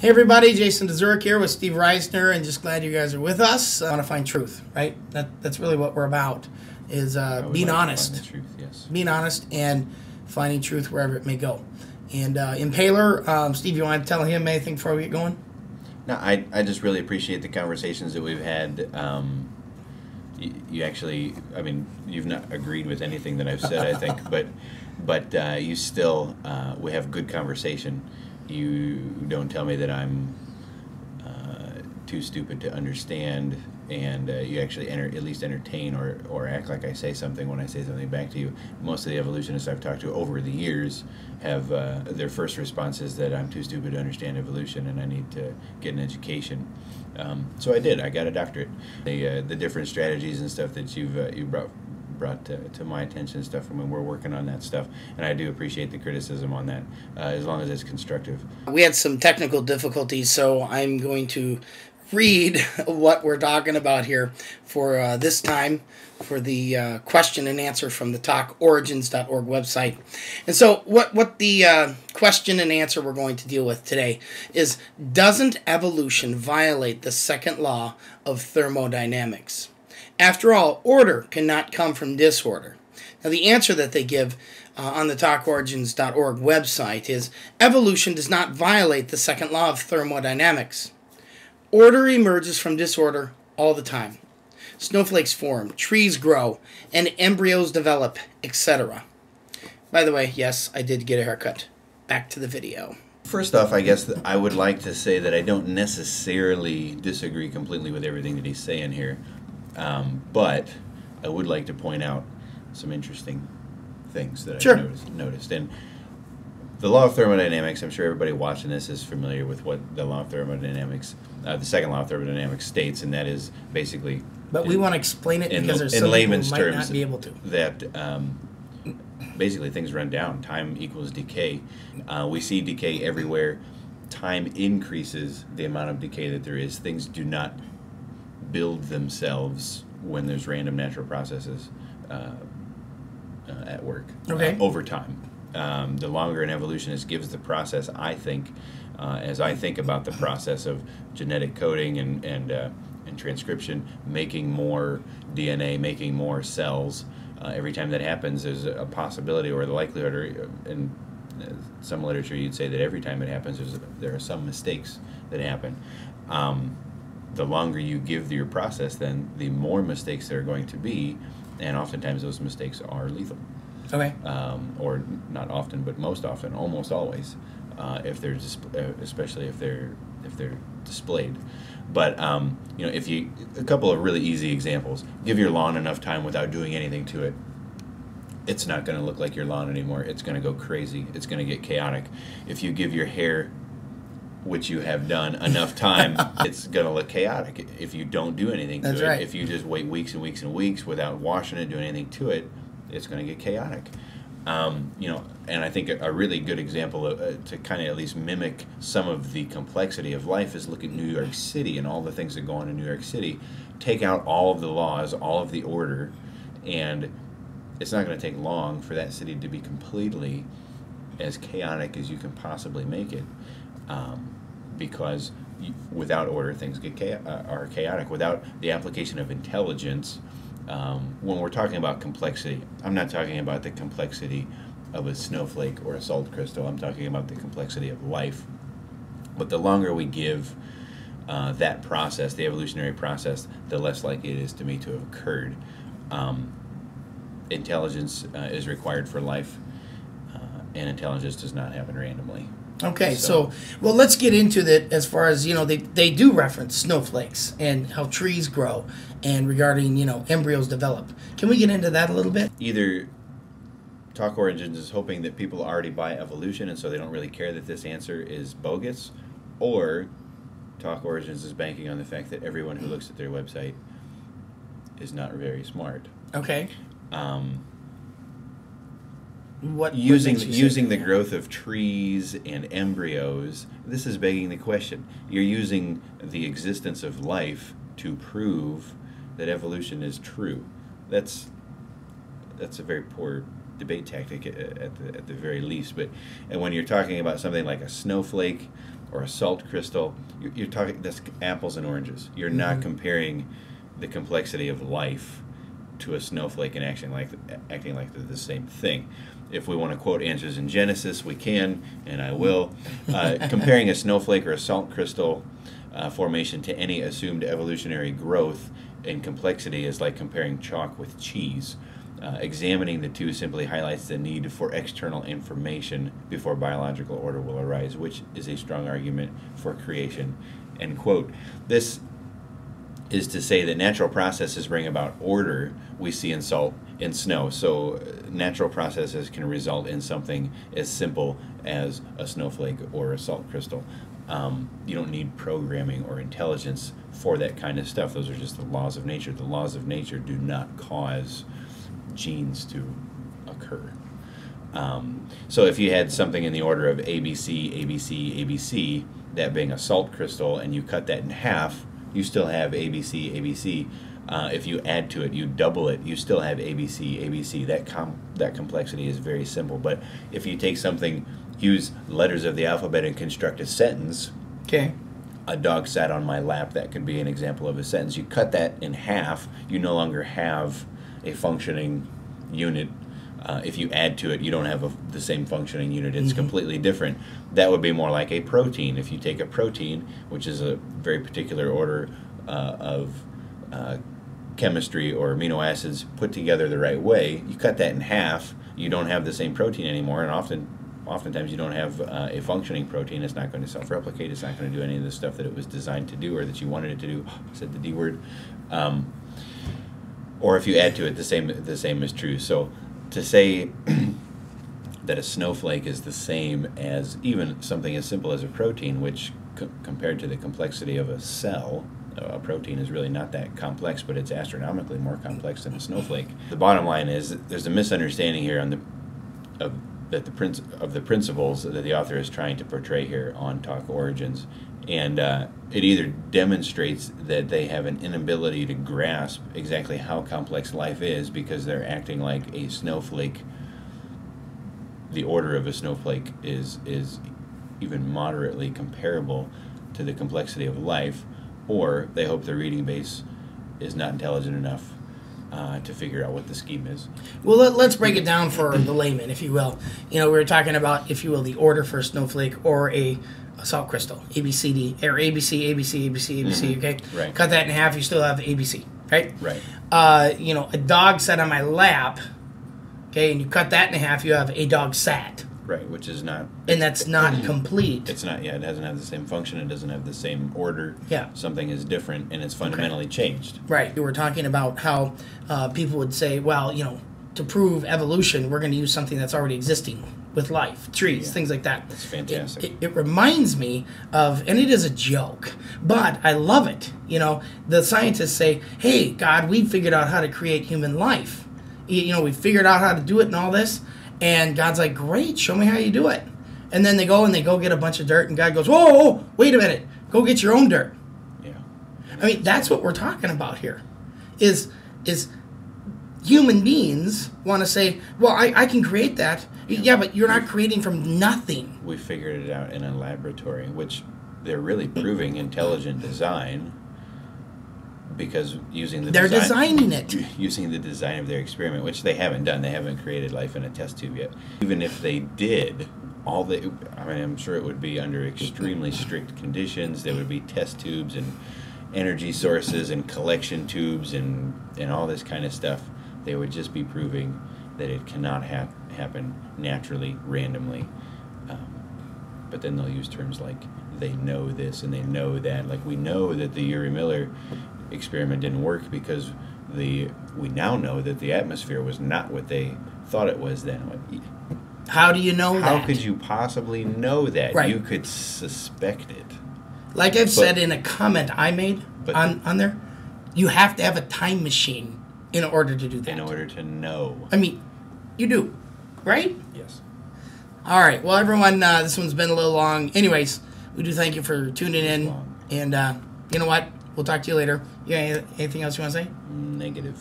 Hey everybody, Jason DeZurik here with Steve Risner, and just glad you guys are with us. I want to find truth, right? That that's really what we're about, is uh, being like honest, truth, yes. being honest, and finding truth wherever it may go. And uh, Impaler, um, Steve, you want to tell him anything before we get going? No, I, I just really appreciate the conversations that we've had. Um, you, you actually, I mean, you've not agreed with anything that I've said, I think, but but uh, you still, uh, we have good conversation. You don't tell me that I'm uh, too stupid to understand, and uh, you actually enter, at least entertain or, or act like I say something when I say something back to you. Most of the evolutionists I've talked to over the years have uh, their first response is that I'm too stupid to understand evolution and I need to get an education. Um, so I did. I got a doctorate. The, uh, the different strategies and stuff that you've uh, you brought brought to, to my attention stuff. I mean, we're working on that stuff, and I do appreciate the criticism on that, uh, as long as it's constructive. We had some technical difficulties, so I'm going to read what we're talking about here for uh, this time for the uh, question and answer from the talkorigins.org website. And so, what, what the uh, question and answer we're going to deal with today is Doesn't evolution violate the second law of thermodynamics? After all, order cannot come from disorder. Now, the answer that they give uh, on the talkorigins.org website is evolution does not violate the second law of thermodynamics. Order emerges from disorder all the time. Snowflakes form, trees grow, and embryos develop, etc. By the way, yes, I did get a haircut. Back to the video. First off, I guess I would like to say that I don't necessarily disagree completely with everything that he's saying here, um, but I would like to point out some interesting things that Sure. I've noticed, noticed. And the law of thermodynamics, I'm sure everybody watching this is familiar with what the law of thermodynamics, uh, the second law of thermodynamics states, and that is basically But we want to explain it in, because there's in some people layman's who might terms not be able to. that um, basically things run down. Time equals decay. Uh, we see decay everywhere. Time increases the amount of decay that there is. Things do not build themselves when there's random natural processes uh, uh, at work Okay. uh, over time. Um, the longer an evolutionist gives the process, I think, uh, as I think about the process of genetic coding and and, uh, and transcription, making more DNA, making more cells. Uh, every time that happens, there's a possibility or the likelihood, or in some literature, you'd say that every time it happens, there's, there are some mistakes that happen. Um, the longer you give your process, then the more mistakes there are going to be, and oftentimes those mistakes are lethal Okay. um, or not often, but most often, almost always, uh, if they're dis- uh, especially if they're if they're displayed. But um, you know, if you a couple of really easy examples, give your lawn enough time without doing anything to it. It's not going to look like your lawn anymore. It's going to go crazy. It's going to get chaotic. If you give your hair, which you have done enough time, it's going to look chaotic. If you don't do anything That's to right. it, if you just wait weeks and weeks and weeks without washing it, doing anything to it, it's going to get chaotic. Um, you know, and I think a, a really good example of, uh, to kind of at least mimic some of the complexity of life is look at New York City and all the things that go on in New York City. Take out all of the laws, all of the order, and it's not going to take long for that city to be completely as chaotic as you can possibly make it, um, because without order things get cha- uh, are chaotic. Without the application of intelligence, um, when we're talking about complexity, I'm not talking about the complexity of a snowflake or a salt crystal. I'm talking about the complexity of life. But the longer we give uh, that process, the evolutionary process, the less likely it is to me to have occurred. Um, intelligence uh, is required for life, uh, and intelligence does not happen randomly. Okay, So- so, well, let's get into that as far as you know. They they do reference snowflakes and how trees grow, and regarding you know embryos develop. Can we get into that a little bit? Either Talk Origins is hoping that people already buy evolution, and so they don't really care that this answer is bogus, or Talk Origins is banking on the fact that everyone who looks at their website is not very smart. Okay, Um, what what using say using the growth of trees and embryos this is begging the question you're using the existence of life to prove that evolution is true that's that's a very poor debate tactic at at the, at the very least but and when you're talking about something like a snowflake or a salt crystal, you're, you're talking that's apples and oranges. You're not mm-hmm. comparing the complexity of life to a snowflake and acting like acting like they're the same thing. If we want to quote answers in Genesis, we can, and I will. Uh, comparing a snowflake or a salt crystal uh, formation to any assumed evolutionary growth in complexity is like comparing chalk with cheese. Uh, examining the two simply highlights the need for external information before biological order will arise, which is a strong argument for creation. End quote. This is to say that natural processes bring about order we see in salt in snow. So uh, natural processes can result in something as simple as a snowflake or a salt crystal. Um, you don't need programming or intelligence for that kind of stuff. Those are just the laws of nature. The laws of nature do not cause genes to occur. Um, so if you had something in the order of ABC, ABC, ABC, that being a salt crystal, and you cut that in half, you still have ABC, ABC. Uh, if you add to it, you double it, you still have ABC, ABC. That com- that complexity is very simple. But if you take something, use letters of the alphabet and construct a sentence. Okay. A dog sat on my lap. That could be an example of a sentence. You cut that in half. You no longer have a functioning unit. Uh, if you add to it, you don't have a, the same functioning unit. It's completely different. That would be more like a protein. If you take a protein, which is a very particular order uh, of uh, chemistry or amino acids put together the right way, you cut that in half. You don't have the same protein anymore, and often, oftentimes, you don't have uh, a functioning protein. It's not going to self-replicate. It's not going to do any of the stuff that it was designed to do or that you wanted it to do. I said the D word. Um, or if you add to it, the same the same is true. So to say that a snowflake is the same as even something as simple as a protein, which compared to the complexity of a cell, a protein is really not that complex, but it's astronomically more complex than a snowflake. The bottom line is there's a misunderstanding here on the of that the princ- of the principles that the author is trying to portray here on Talk Origins, and uh, it either demonstrates that they have an inability to grasp exactly how complex life is because they're acting like a snowflake. The order of a snowflake is is even moderately comparable to the complexity of life, or they hope their reading base is not intelligent enough uh, to figure out what the scheme is. Well, let, let's break it down for the layman, if you will. You know, we were talking about, if you will, the order for a snowflake or a, a salt crystal, ABCD, or ABC, ABC, ABC, ABC, okay? Right. Cut that in half, you still have ABC, right? Right. Uh, you know, a dog sat on my lap, okay, and you cut that in half, you have a dog sat. Right, which is not And that's not complete. It's not. Yeah, it doesn't have the same function. It doesn't have the same order. Yeah. Something is different, and it's fundamentally changed. Right. We were talking about how uh, people would say, well, you know, to prove evolution, we're going to use something that's already existing with life, trees, Yeah. things like that. That's fantastic. It, it, it reminds me of, and it is a joke, but I love it. You know, the scientists say, hey, God, we figured out how to create human life. You, you know, we figured out how to do it and all this. And God's like, great, show me how you do it. And then they go and they go get a bunch of dirt, and God goes, whoa, whoa, wait a minute, go get your own dirt. Yeah. I mean, that's what we're talking about here. Is is human beings want to say, well, I, I can create that. Yeah, but you're not creating from nothing. We figured it out in a laboratory, which they're really proving intelligent design because using the They're design, designing it. using the design of their experiment, which they haven't done. They haven't created life in a test tube yet. Even if they did, all the I mean, I'm sure it would be under extremely strict conditions. There would be test tubes and energy sources and collection tubes and and all this kind of stuff. They would just be proving that it cannot ha- happen naturally, randomly. Um, but then they'll use terms like they know this and they know that. Like we know that the Urey Miller experiment didn't work because the we now know that the atmosphere was not what they thought it was then. How do you know How that? could you possibly know that? Right. You could suspect it. like I've said in a comment I made But- on, on there, you have to have a time machine in order to do that. in order to know. I mean, you do, right? Yes. All right. Well, everyone, uh, this one's been a little long. Anyways, we do thank you for tuning in. And uh, you know what? We'll talk to you later. You got anything else you want to say? Negative.